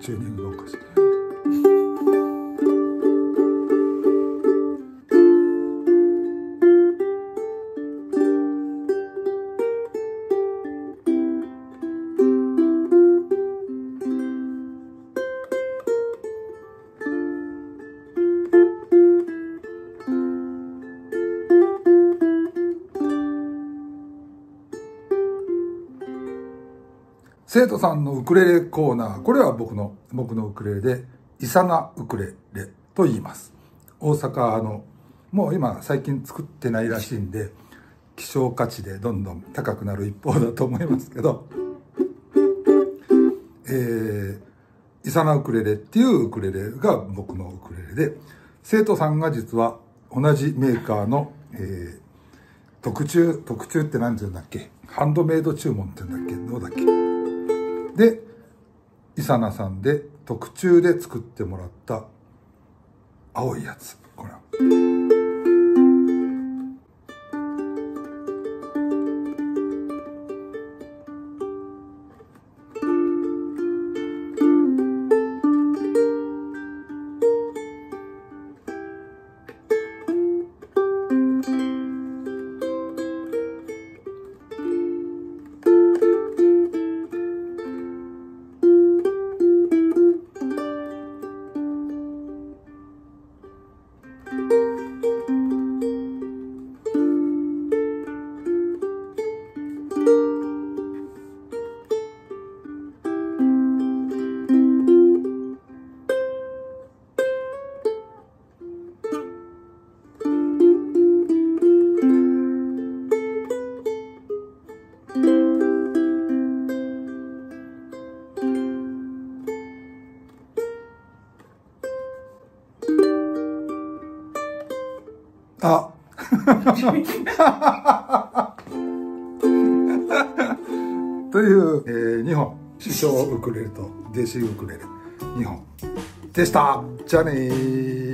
チューニン生徒さんのウクレレコーナー、これは僕の、僕のウクレレで、イサナウクレレと言います。大阪の、もう今最近作ってないらしいんで、希少価値でどんどん高くなる一方だと思いますけど、えー、イサナウクレレっていうウクレレが僕のウクレレで、生徒さんが実は同じメーカーの、えー、特注、特注って何て言うんだっけ？ハンドメイド注文って言うんだっけ？どうだっけ？で、イサナさんで特注で作ってもらった青いやつ。あ。という、えー、2本。師匠ウクレレと弟子ウクレレ2本。でした。じゃあねー